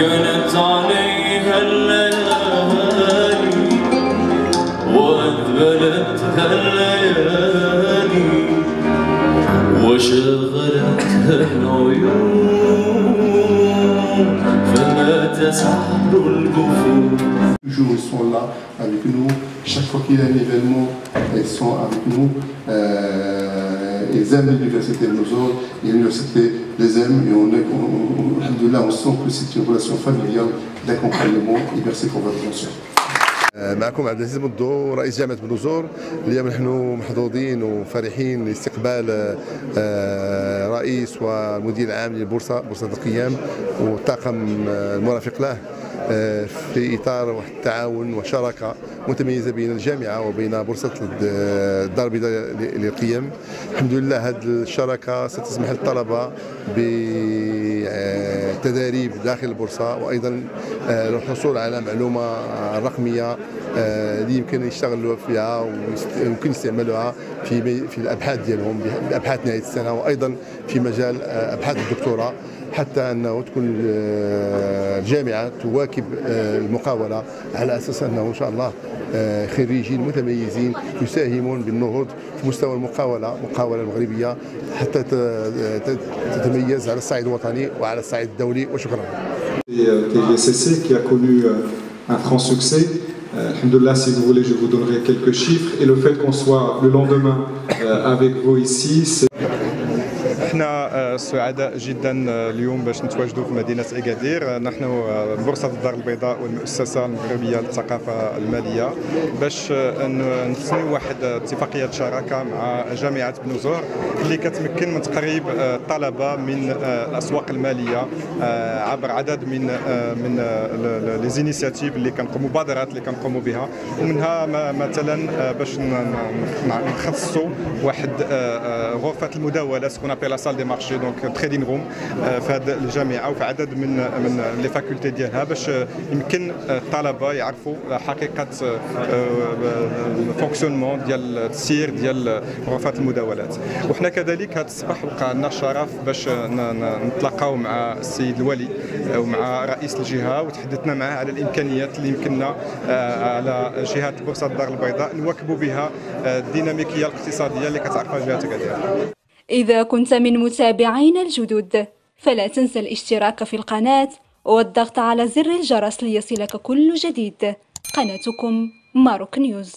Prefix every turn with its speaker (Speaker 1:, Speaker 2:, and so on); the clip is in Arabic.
Speaker 1: قالت عليها الليالي وأذبلتها الليالي وشغلتها العيون فما تسحر الجفون
Speaker 2: Toujours, ils sont là avec nous. Chaque fois qu'il y a un événement, ils sont avec nous. Euh, ils aiment l'université de Nosor et l'université les aime. Et on, est, on, on, on sent que c'est une relation familiale d'accompagnement. Et merci pour votre attention.
Speaker 3: معكم عبد العزيز بندو رئيس جامعه بنوزور اليوم نحن محظوظين وفرحين لاستقبال رئيس والمدير العام للبورصه بورصه القيام والطاقم المرافق له في إطار واحد التعاون وشراكة متميزة بين الجامعة وبين بورصة الدار البيضاء للقيم. الحمد لله هذه الشراكة ستسمح للطلبة بتدريب داخل البورصة وأيضا الحصول على معلومة رقمية اللي يمكن يشتغلوا فيها ويمكن استعمالها في في الأبحاث ديالهم بأبحاث نهاية السنة وأيضا في مجال أبحاث الدكتوراه. حتى أنه تكون الجامعة تواكب المقاولة على أساس أنه إن شاء الله خريجين متميزين يساهمون بالنهوض في مستوى المقاولة المقاوله المغربية حتى تتميز على الصعيد الوطني وعلى الصعيد الدولي وشكرا.
Speaker 4: Qui a connu un franc succès. Alhamdulillah, si vous voulez, je vous donnerai quelques chiffres. Et le fait qu'on soit le lendemain avec vous ici, c'est
Speaker 5: إحنا سعداء جدا اليوم باش نتواجدوا في مدينة اكادير نحن بورصة الدار البيضاء والمؤسسة المغربية للثقافة المالية باش نسنيو واحد اتفاقية شراكة مع جامعة ابن زهر اللي كتمكن من تقريب الطلبه من الأسواق المالية عبر عدد من من les initiatives اللي كنقوموا مبادرات اللي كنقوموا بها. ومنها مثلا باش نخصصوا واحد غرفة المداولة ce qu'on appelle salle des marchés donc trading room في هذه الجامعة وفي عدد من من les facultés ديالها باش يمكن الطلبه يعرفوا حقيقة ال fonctionnement ديال التسيير ديال غرفات المداولات. وحنا كذلك هذا الصباح وقع لنا الشرف باش نتلاقاو مع السيد الوالي ومع رئيس الجهة وتحدثنا معه على الإمكانيات اللي يمكننا على جهة بورصة الدار البيضاء نواكبوا بها الديناميكية الاقتصادية اللي كتعرفها جهة اكادير
Speaker 6: إذا كنت من متابعينا الجدد فلا تنسى الاشتراك في القناة والضغط على زر الجرس ليصلك كل جديد. قناتكم ماروك نيوز.